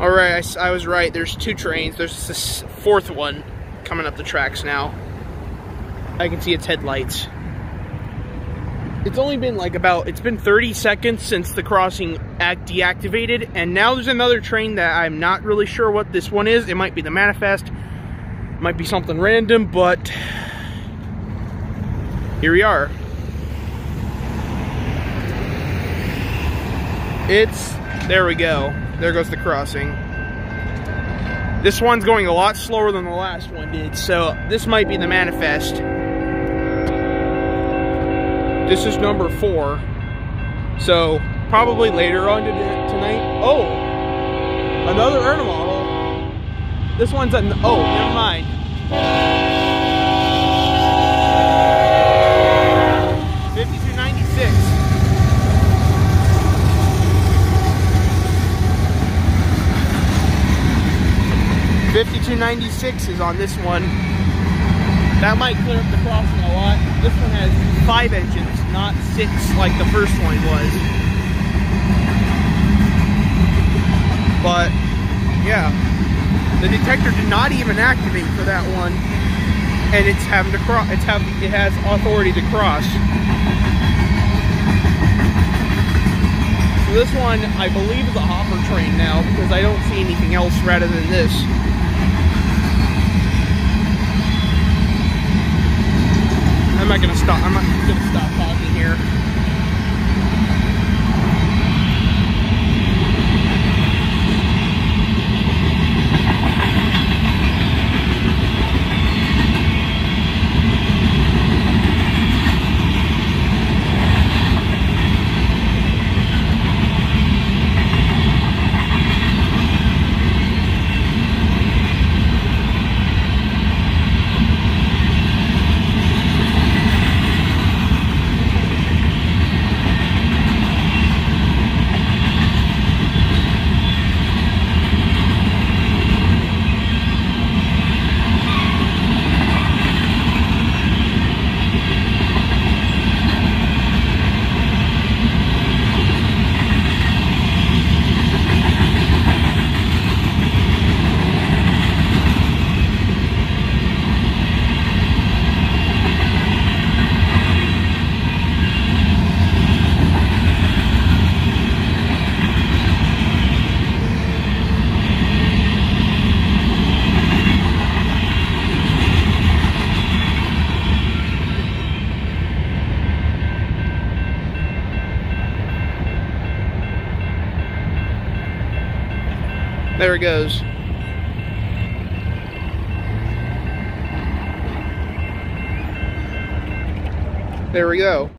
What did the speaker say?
All right, I, I was right. There's two trains. There's this fourth one coming up the tracks now. I can see its headlights. It's only been like about, it's been 30 seconds since the crossing act deactivated, and now there's another train that I'm not really sure what this one is. It might be the Manifest, might be something random, but here we are. It's, there we go. There goes the crossing. This one's going a lot slower than the last one did, so this might be the Manifest. This is number four. So probably later on tonight. Oh, another Erna model. This one's at, oh, never mind. 5296 is on this one. That might clear up the crossing a lot. This one has five engines, not six like the first one was. But, yeah. The detector did not even activate for that one. And it's having to cross, it's having, it has authority to cross. So this one, I believe, is a hopper train now because I don't see anything else rather than this. Not gonna stop. I'm not gonna stop talking here. There it goes. There we go.